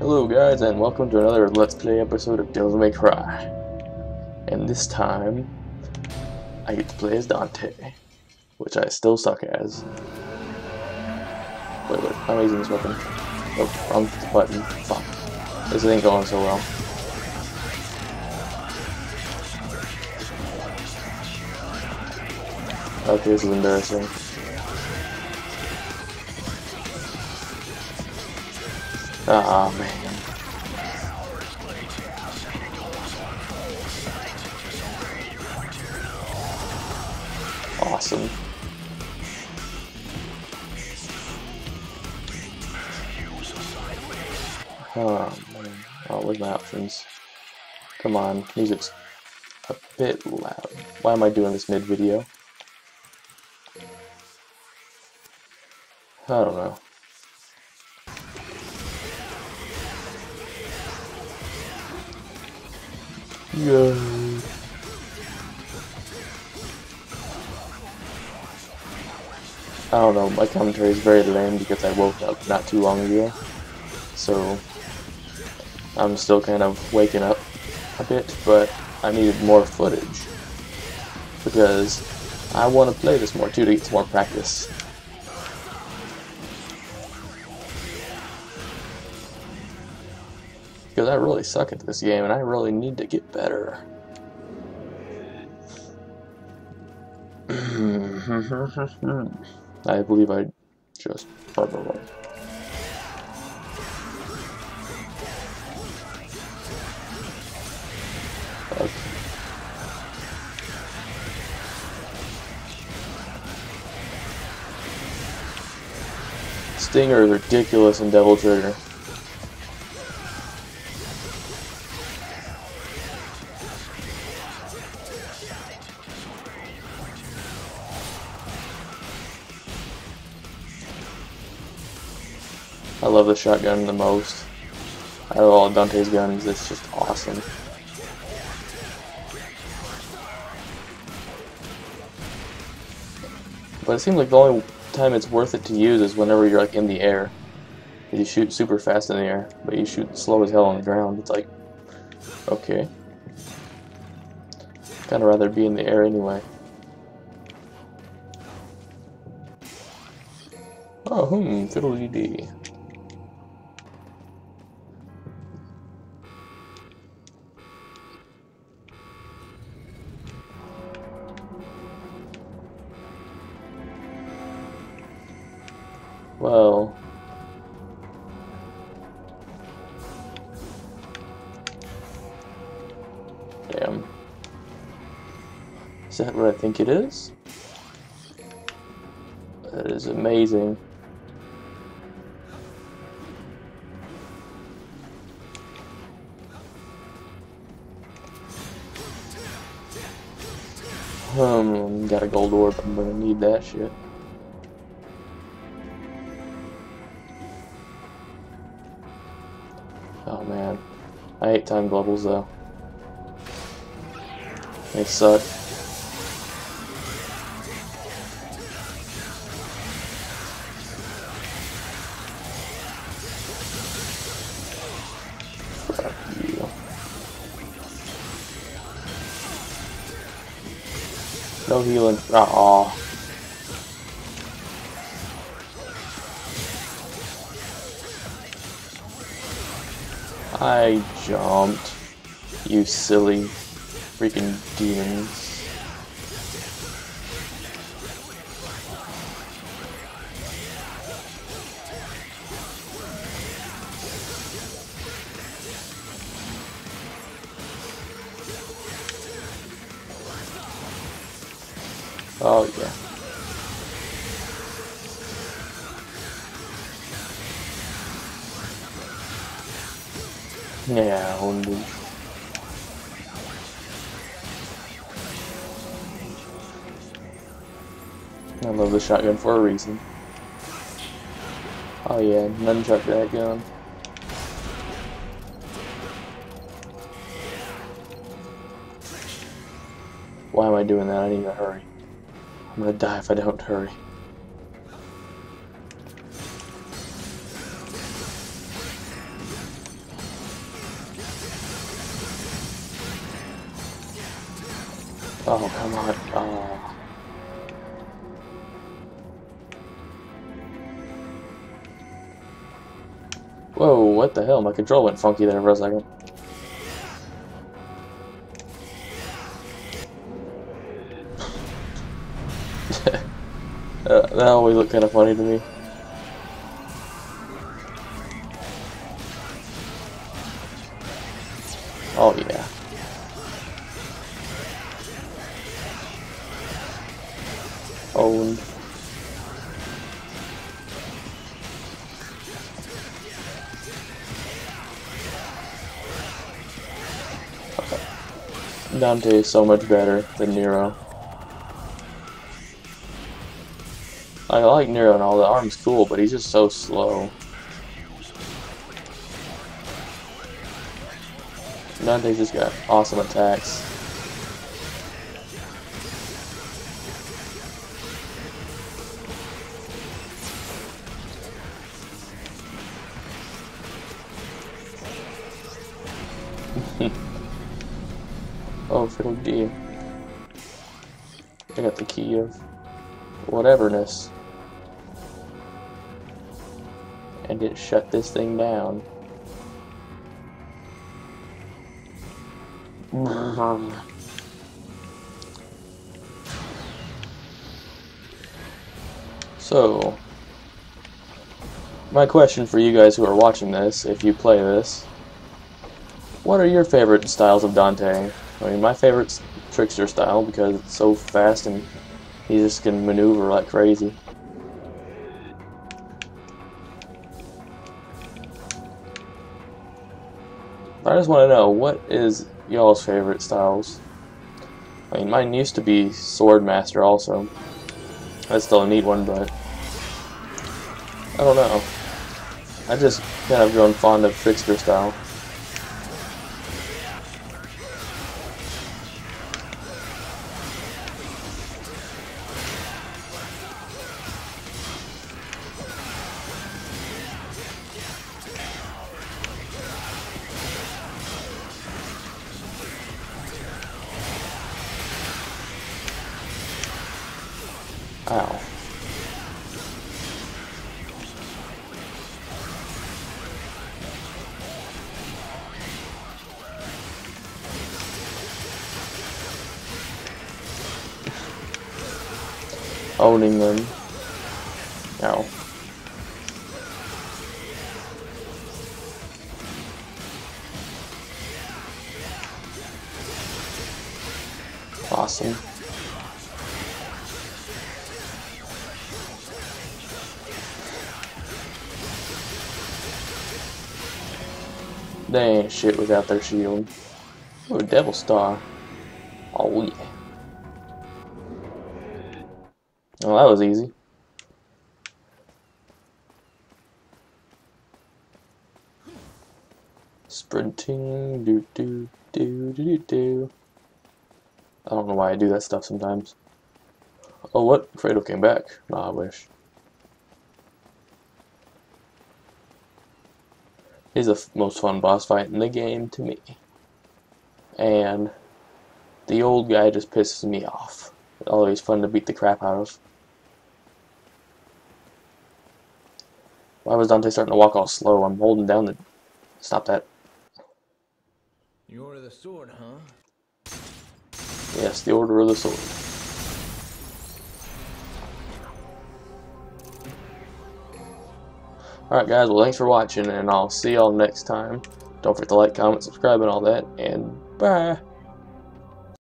Hello guys and welcome to another Let's Play episode of Devil May Cry. And this time, I get to play as Dante, which I still suck as. Wait, wait, I'm using this weapon. Oh, wrong button. Fuck. This ain't going so well. Okay, this is embarrassing. Ah, man. Awesome. Oh, man. Oh, where's my options? Come on, music's a bit loud. Why am I doing this mid-video? I don't know. I don't know, my commentary is very lame because I woke up not too long ago. So, I'm still kind of waking up a bit, but I needed more footage. Because I want to play this more too to get some more practice. Because I really suck at this game and I really need to get better. I believe I just probably. Okay. Stinger is ridiculous in Devil Trigger. I love the shotgun the most. Out of all Dante's guns, it's just awesome. But it seems like the only time it's worth it to use is whenever you're like in the air. You shoot super fast in the air, but you shoot slow as hell on the ground. It's like, okay. Kind of rather be in the air anyway. Oh, hmm, fiddly dee. Well. Damn. Is that what I think it is? That is amazing. Um, got a gold orb. I'm gonna need that shit. Oh man, I hate time bubbles though. They suck. No healing. Aw. I jumped. You silly freaking demons. Oh yeah. Yeah, only. I love the shotgun for a reason. Oh yeah, nunchuck that gun. Why am I doing that? I need to hurry. I'm gonna die if I don't hurry. Oh, come on. Oh. Whoa, what the hell? My control went funky there for a second. uh, that always looked kind of funny to me. Oh yeah. Dante is so much better than Nero. I like Nero and all, the arm's cool, but he's just so slow. Dante's just got awesome attacks. Fiddle D. I got the key of whateverness. And it shut this thing down. So, my question for you guys who are watching this, if you play this, what are your favorite styles of Dante? I mean, my favorite's Trickster style because it's so fast and he just can maneuver like crazy. I just want to know, what is y'all's favorite styles? I mean, mine used to be Swordmaster also. That's still a neat one, but I don't know. I just kind of grown fond of Trickster style. Ow. Owning them. Ow. They ain't shit without their shield. Oh, Devil Star. Oh, yeah. Oh, well, that was easy. Sprinting, do do do do do do. I don't know why I do that stuff sometimes. Oh, what? Credo came back. Nah, I wish. Is the most fun boss fight in the game to me. And the old guy just pisses me off. Always fun to beat the crap out of. Why was Dante starting to walk all slow? I'm holding down the... Stop that. You order the sword, huh? Yes, the order of the sword. Alright guys, well thanks for watching and I'll see y'all next time. Don't forget to like, comment, subscribe and all that, and bye!